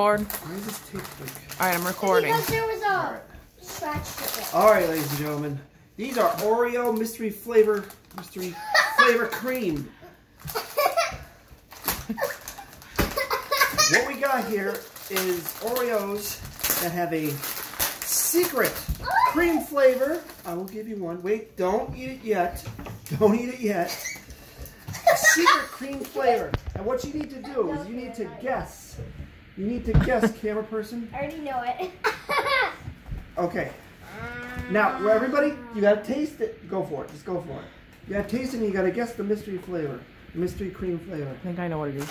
Record. Why is this tape like? All right, I'm recording. Because there was a scratch. All right, ladies and gentlemen, these are Oreo mystery flavor mystery flavor cream. What we got here is Oreos that have a secret cream flavor. I will give you one. Wait, don't eat it yet. Don't eat it yet. A secret cream flavor. And what you need to do is you need to guess. You need to guess, camera person. I already know it. Okay. Now, everybody, you gotta taste it. Go for it. Just go for it. You gotta taste it and you gotta guess the mystery flavor. Mystery cream flavor. I think I know what it is.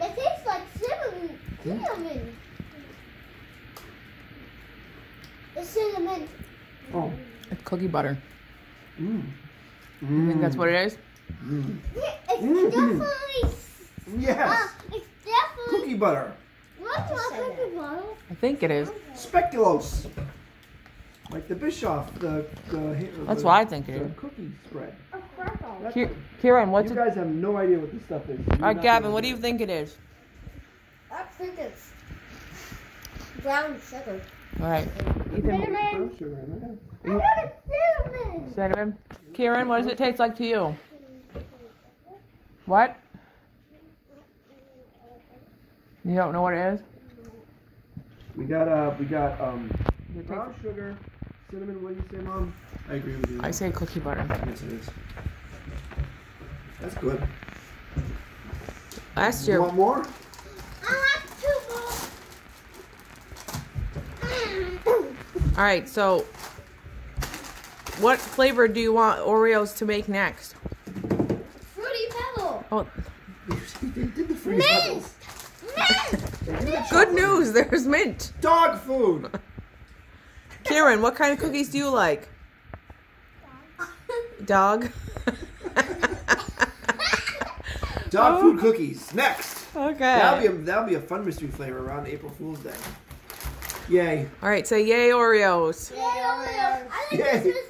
it tastes like cinnamon. Cinnamon. It's cinnamon. Oh. It's cookie butter. Mmm. You think that's what it is? Mm. Yeah, It's Mhm. definitely. Yes. Uh, it's definitely. Cookie butter. What's my cookie bottle? I think it is. Speculoos. Like the Biscoff, the, the That's the, what I think it is. the cookie spread. A purple. That's Ki- what- Kieran, what's you it? guys have no idea what this stuff is. All right, Gavin, what do you think it is? I think it's brown sugar. All right, Ethan, Cinnamon. Sugar in there. I got a cinnamon. cinnamon. Kieran, what does it taste like to you? What? You don't know what it is? We got uh, we got um, Does it brown sugar, cinnamon. What do you say, Mom? I agree with you. I say cookie butter. Yes, it is. That's good. Last You year, want more? I like two more. all right. So, what flavor do you want Oreos to make next? Fruity Pebble. Oh, they did the freeze Mint. bubbles. Mint. They did the good news. There's mint. Dog food. Kieran, what kind of cookies do you like? Dog. Dog food oh. cookies. Next. okay. That'll be a, that'll be a fun mystery flavor around April Fool's Day. Yay. All right, say yay Oreos. Yay, Oreos. I think Yay. this is